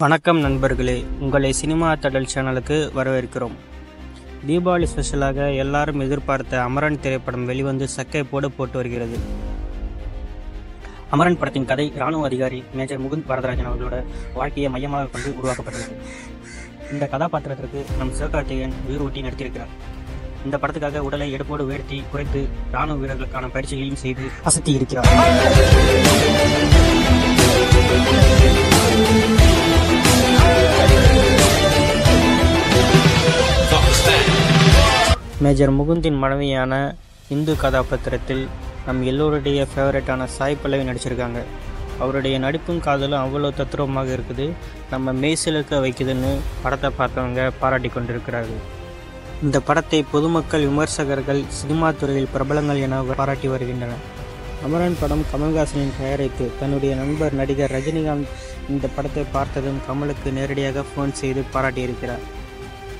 வணக்கம் நண்பர்களே உங்களை சினிமா தடல் சேனலுக்கு வரவேற்கிறோம். தீபாவளி ஸ்பெஷலாக எல்லாரும் எதிர்பார்த்த அமரன் திரைப்படம் வெளிவந்து சக்கை போட போட்டு வருகிறது. அமரன் படத்தின் கதை ராணுவ அதிகாரி மேஜர் முகுந்த் வரதராஜன் அவர்களோட வாழ்க்கையை மையமாக கொண்டு உருவாக்கப்பட்டுள்ளது இந்த கதாபாத்திரத்திற்கு நம் சிவகார்த்திகேயன் உயிர் ஊட்டி நடித்திருக்கிறார் இந்த படத்துக்காக உடலை எடுப்போடு உயர்த்தி குறைத்து ராணுவ வீரர்களுக்கான பயிற்சிகளையும் செய்து அசத்தி இருக்கிறார் மேஜர் முகுந்தின் மனைவியான இந்து கதாபாத்திரத்தில் நம் எல்லோருடைய ஃபேவரட்டான சாய் பல்லவி நடிச்சிருக்காங்க. அவருடைய நடிப்பும் காதலும் அவ்வளோ தத்ரூபமாக இருக்குது. நம்ம மெய்சிலுக்க வைக்குதுன்னு படத்தை பார்த்தவங்க பாராட்டி கொண்டிருக்கிறார்கள். இந்த படத்தை பொதுமக்கள் விமர்சகர்கள் சினிமா துறையில் பிரபலங்கள் என பாராட்டி வருகின்றனர். அமரன் படம் கமல்ஹாசனின் தயாரித்து தன்னுடைய நண்பர் நடிகர் ரஜினிகாந்த் இந்த படத்தை பார்த்ததும் கமலுக்கு நேரடியாக ஃபோன் செய்து பாராட்டியிருக்கிறார்.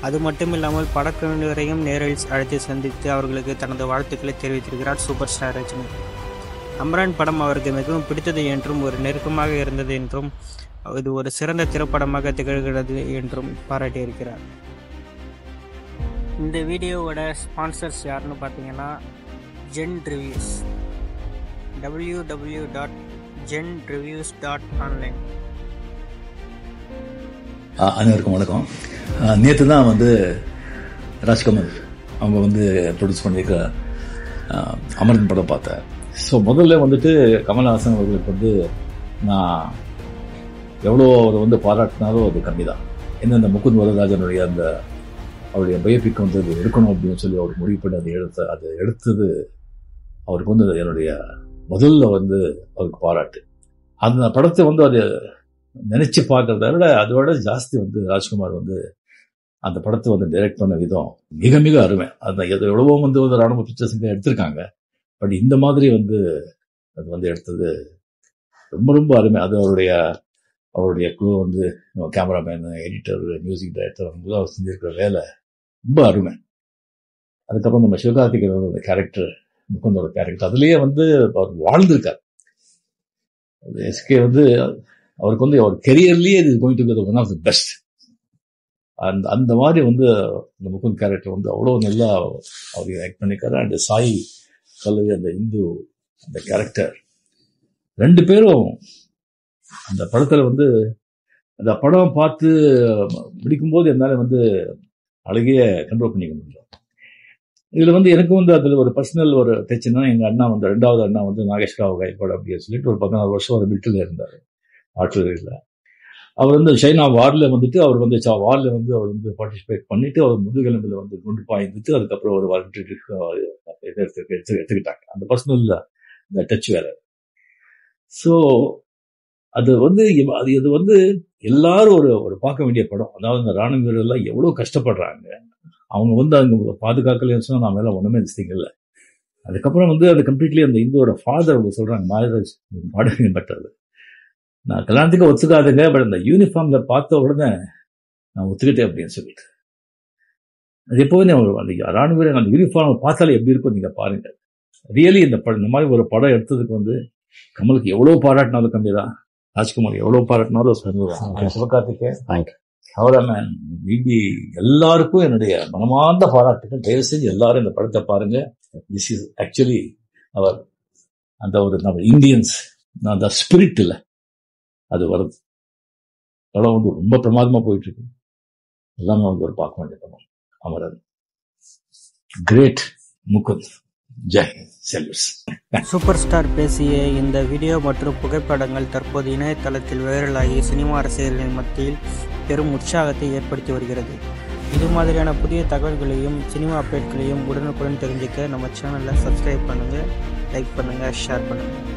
அது மட்டுமில்லாமல் படக்குழுவினரையும் நேரில் அழைத்து சந்தித்து அவர்களுக்கு தனது வாழ்த்துக்களை தெரிவித்திருக்கிறார் சூப்பர் ஸ்டார் ரஜினி. அமரன் படம் அவருக்கு மிகவும் பிடித்தது என்றும் ஒரு நெருக்கமாக இருந்தது என்றும் இது ஒரு சிறந்த திரைப்படமாக திகழ்கிறது என்றும் பாராட்டியிருக்கிறார். இந்த வீடியோவோட ஸ்பான்சர்ஸ் யாருன்னு பார்த்தீங்கன்னா Gen Reviews W W dot Gen Reviews dot online அனைவருக்கும் வணக்கம். நேற்று தான் வந்து ராஜ்கமல் அவங்க வந்து ப்ரொடியூஸ் பண்ணியிருக்க அமரன் படம் பார்த்தேன். ஸோ முதல்ல வந்துட்டு கமல்ஹாசன் அவர்களுக்கு வந்து நான் எவ்வளோ அவர் வந்து பாராட்டினாலும் அது கம்மி தான் ஏன்னா இந்த முகுந்த் வரதராஜனுடைய அந்த அவருடைய பயோபிக் வந்து அது எடுக்கணும் அப்படின்னு சொல்லி அவர் முடிவு பண்ணி அதை எடுத்த அதை எடுத்தது அவருக்கு வந்து என்னுடைய முதல்ல வந்து அவருக்கு பாராட்டு. அந்த படத்தை வந்து அது நினச்சி பார்க்கறத விட அதோட ஜாஸ்தி வந்து ராஜ்குமார் வந்து அந்த படத்தை வந்து டைரக்ட் பண்ண விதம் மிக மிக அருமை. அந்த எது எவ்வளவோ வந்து வந்து ராணுவ பிக்சர்ஸுங்க எடுத்திருக்காங்க. பட் இந்த மாதிரி வந்து அது வந்து எடுத்தது ரொம்ப ரொம்ப அருமை. அது அவருடைய அவருடைய குழு வந்து கேமராமேன் எடிட்டர் மியூசிக் டைரக்டர் அவங்க அவர் செஞ்சிருக்கிற வேலை ரொம்ப அருமை. அதுக்கப்புறம் நம்ம சிவகார்த்திகேயனோட கேரக்டர் முகுந்தோட கேரக்டர். அதுலயே வந்து அவர் வாழ்ந்திருக்கார். எஸ்கே வந்து அவருக்கு வந்து அவர் கெரியர்லயே இது going to one of the best அந்த அந்த மாதிரி வந்து அந்த முகுந்த் கேரக்டர் வந்து அவ்வளோ நல்லா அவர் ஆக்ட் பண்ணியிருக்காரு. அண்ட் சாய் கல்லவி அந்த இந்து அந்த கேரக்டர் ரெண்டு பேரும் அந்த படத்தில் வந்து அந்த படம் பார்த்து பிடிக்கும்போது என்னால் வந்து அழகிய கண்ட்ரோல் பண்ணிக்க முடியும் இதில் வந்து எனக்கு வந்து அதில் ஒரு பர்சனல் ஒரு பிரச்சனை எங்கள் அண்ணா வந்து ரெண்டாவது அண்ணா வந்து நாகேஷ் ராவ் கைப்பாடு அப்படின்னு சொல்லிட்டு ஒரு பதினாறு வருஷம் ஒரு மிலிட்டரியில் இருந்தார். ஆர்டிலரியில் அவர் வந்து சைனா வார்டில் வந்துட்டு அவர் வந்து சா- வந்து அவர் வந்து பார்ட்டிசிபேட் பண்ணிட்டு அவர் முதுகெலும்பில் வந்து குண்டு பாய்ந்துட்டு அதுக்கப்புறம் ஒரு வரட்டு எடுத்து எடுத்து எடுத்துக்கிட்டாங்க. அந்த பர்சனல் இந்த டச் வேற. ஸோ அது வந்து அது இது வந்து எல்லாரும் ஒரு ஒரு பார்க்க வேண்டிய படம். அதாவது இந்த ராணுவ வீரர்லாம் எவ்வளோ கஷ்டப்படுறாங்க. அவங்க வந்து அங்க பாதுகாக்கலன்னு சொன்னா நான் மேல ஒண்ணுமே மிஸ்டேக் இல்லை. அதுக்கப்புறம் வந்து அது கம்ப்ளீட்லி அந்த இந்துவோட ஃபாதர் அவங்க சொல்றாங்க மாதராஜ் மாடலிங் பட்டது. நான் கல்யாணத்துக்கு ஒத்துக்காதுங்க பட் அந்த யூனிஃபார்ம்ல பார்த்த உடனே நான் ஒத்துக்கிட்டேன் அப்படின்னு சொல்லிட்டு. அது எப்போவுமே ஒரு அந்த ராணுவ வீரர் அந்த யூனிஃபார்ம் பார்த்தாலே எப்படி இருக்கும் நீங்க பாருங்க. ரியலி இந்த படம் இந்த மாதிரி ஒரு படம் எடுத்ததுக்கு வந்து கமலுக்கு எவ்வளவு பாராட்டினாலும் கம்மி தான் ராஜ்குமார் எவ்வளவு பாராட்டினாலும் சொன்னதுதான் சிவகார்த்திகேயன். Thank பிபி எல்லாருக்கும் என்னுடைய மனமார்ந்த பாராட்டுகள். தயவு செஞ்சு எல்லாரும் இந்த படத்தை பாருங்க. திஸ் இஸ் ஆக்சுவலி அவர் அந்த ஒரு நம்ம இந்தியன்ஸ் அந்த ஸ்பிரிட் இல்லை அது வருது. படம் வந்து ரொம்ப பிரமாதமா போயிட்டு இருக்கு எல்லாமே வந்து ஒரு பார்க்க வேண்டிய படம். அமரன் கிரேட் முகுந்த் ஜெய் செல்வஸ். சூப்பர் ஸ்டார் பேசிய இந்த வீடியோ மற்றும் புகைப்படங்கள் தற்போது இணையதளத்தில் வைரலாகி சினிமா ரசிகர்களின் மத்தியில் பெரும் உற்சாகத்தை ஏற்படுத்தி வருகிறது. இது மாதிரியான புதிய தகவல்களையும் சினிமா அப்டேட்களையும் உடனுக்குடன் தெரிஞ்சுக்க நம்ம சேனலை சப்ஸ்கிரைப் பண்ணுங்கள் லைக் பண்ணுங்கள் ஷேர் பண்ணுங்கள்